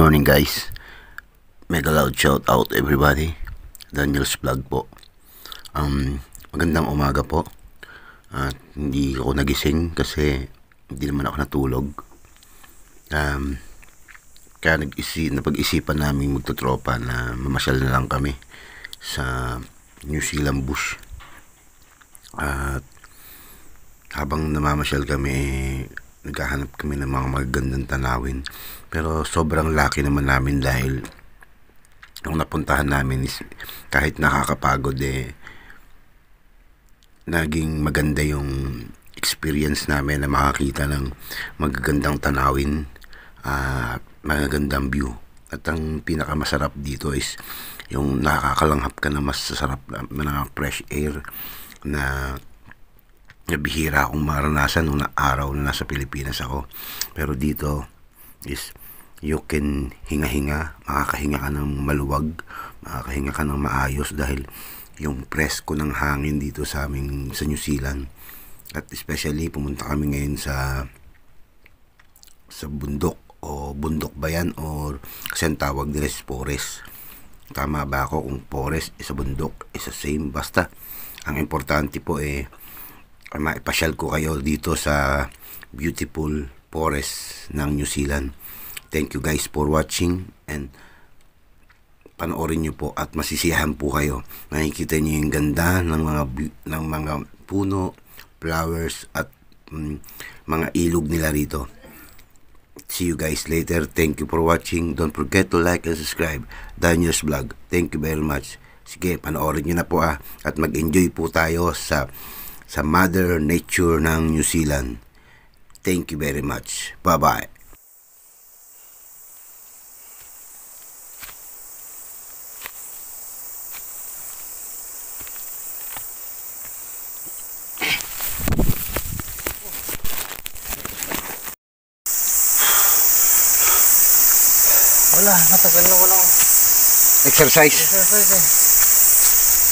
morning guys. Mega loud shout out everybody. Daniel's vlog po. Um, magandang umaga po. At hindi ako nagising kasi hindi naman ako natulog. Um, kaya nag-isi, napag-isipan namin magtutropa na mamasyal na lang kami sa New Zealand bush. At habang namamasyal kami, naghahanap kami ng mga magagandang tanawin. Pero sobrang lucky naman namin dahil nung napuntahan namin is kahit nakakapagod eh naging maganda yung experience namin na makakita ng magagandang tanawin at uh, magagandang view. At ang pinakamasarap dito is yung nakakalanghap ka na mas sasarap na fresh air na nabihira akong maranasan nung araw na nasa Pilipinas ako. Pero dito is you can hinga-hinga, makakahinga ka ng maluwag, makakahinga ka ng maayos dahil yung presko ng hangin dito sa aming sa New Zealand. At especially pumunta kami ngayon sa sa bundok o bundok ba yan or kasi ang tawag nila forest. Tama ba ako kung forest is sa bundok is the same basta ang importante po eh maipasyal ko kayo dito sa beautiful forest ng New Zealand. Thank you guys for watching and panoorin niyo po at masisiyahan po kayo. Nakikita niyo yung ganda ng mga ng mga puno, flowers at um, mga ilog nila rito. See you guys later. Thank you for watching. Don't forget to like and subscribe. Daniel's Vlog. Thank you very much. Sige, panoorin niyo na po ah. At mag-enjoy po tayo sa sa Mother Nature ng New Zealand. Thank you very much. Bye-bye. Wala, matagal na walang Exercise. exercise eh.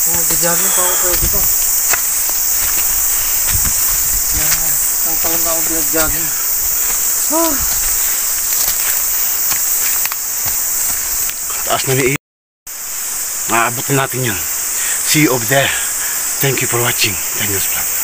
Kung mag-jogging pa ako pwede ko. Isang taon na ako binag-jogging. Oh, Taas na ni Maabot na natin yun. See you over there. Thank you for watching Daniel's Vlog.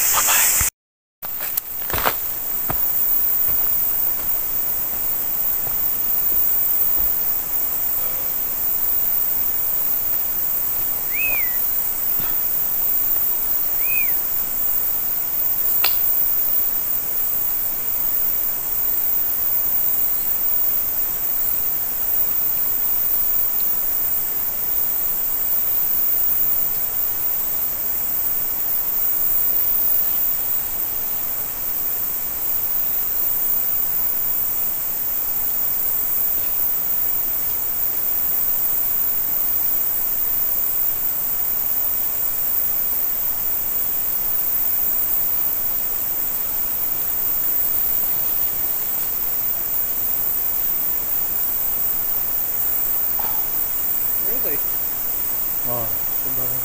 Oh. kumbaga.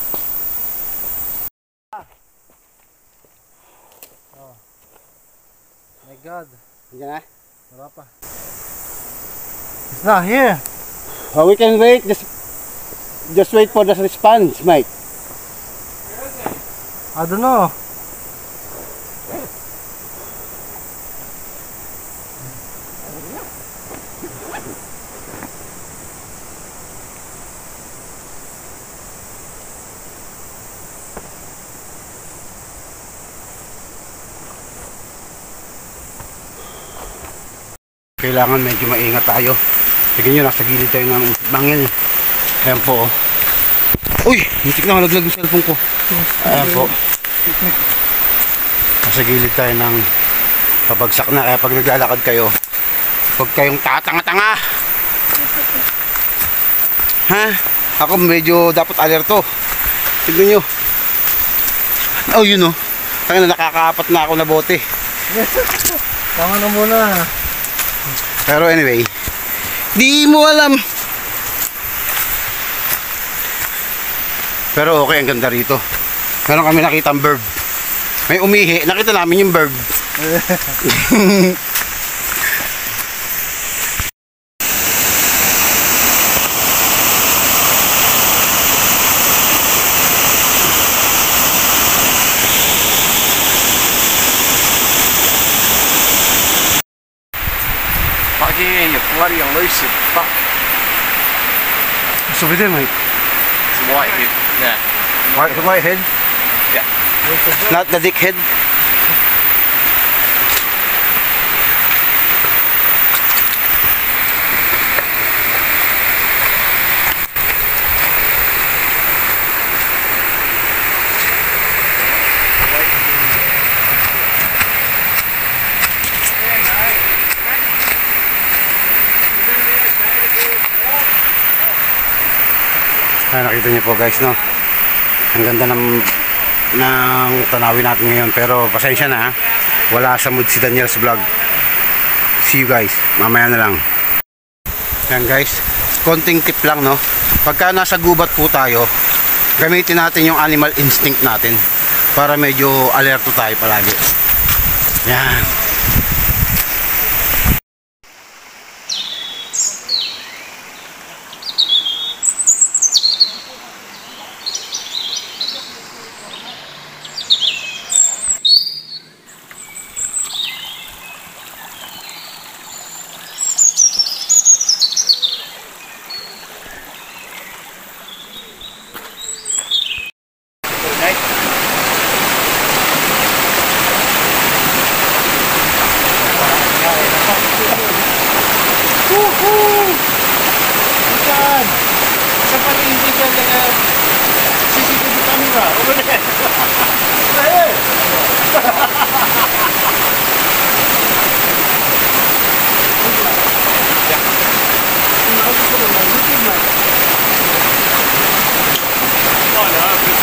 Oh. My God. Diyan na. Wala pa. It's not here. Oh, we can wait. Just, just wait for the response, Mike. I don't know. Kailangan medyo maingat tayo. Tignan nyo, nasa gilid tayo ng bangil. Ayan po. oh. Uy! Muntik na nalaglag yung cellphone ko. Ayan po. Nasa gilid tayo ng pabagsak na. Kaya pag naglalakad kayo, huwag kayong tatanga-tanga. Ha? Ako medyo dapat alerto. Tignan nyo. Oh, yun oh. Kaya na nakakaapat na ako na bote. Tama na muna. Pero anyway, di mo alam. Pero okay, ang ganda rito. Meron kami nakita bird. May umihi, nakita namin yung bird. fuck. So we do, mate. It's whitehead. Yeah. White, head Yeah. Not the dickhead. Head? Ay, nakita niyo po guys, no? Ang ganda ng ng tanawin natin ngayon. Pero pasensya na, ha? wala sa mood si Daniel sa vlog. See you guys. Mamaya na lang. Yan guys, konting tip lang, no? Pagka nasa gubat po tayo, gamitin natin yung animal instinct natin para medyo alerto tayo palagi. Yan. Woohoo! Bukan! Sa paligid dyan na CCTV camera. Over there. Ayun! Oh no, because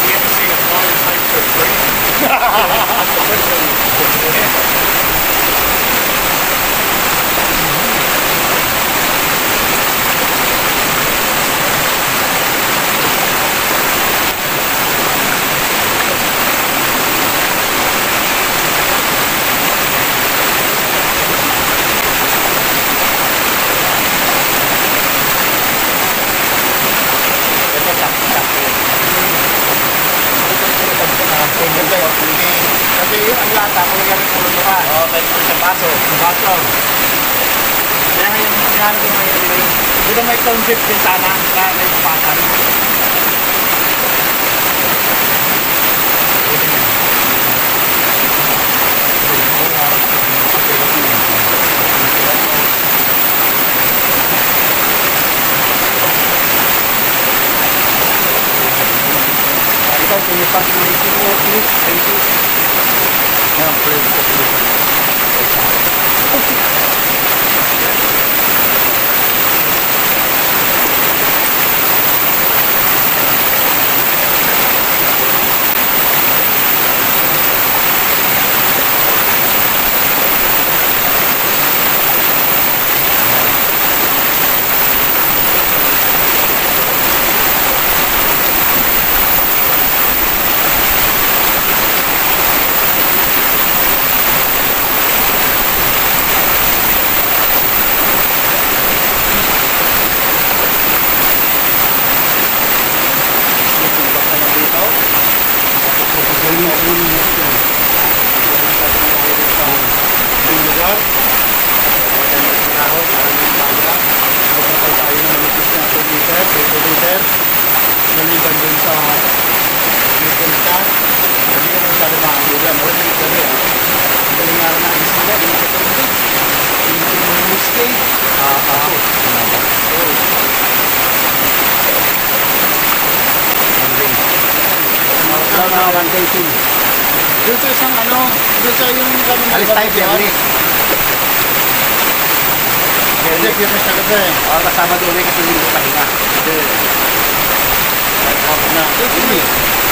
lata, kung yan ang pulo ka. Oo, may pulo sa baso. Sa baso. Kaya nga yung magkano ko ngayon yun. Di ba may concept din sana? Kaya may papatan. Ikaw, can you pass my signal, please? Thank you. now i'm Humphrey. Maliban dun sa Nicolta, hindi ka masyado makakula. Malamig ka rin. Ang galing nga naman ang sila, hindi ka tubig. Hindi ka mga muskay. Ah, ah. Wala na one day team. Doon sa isang ano, doon sa yung kami Alis tayo, Pierre. Hindi, Pierre sa gabi. Oh, kasama doon eh kasi hindi ko pahinga. Hindi. 好，那这是你。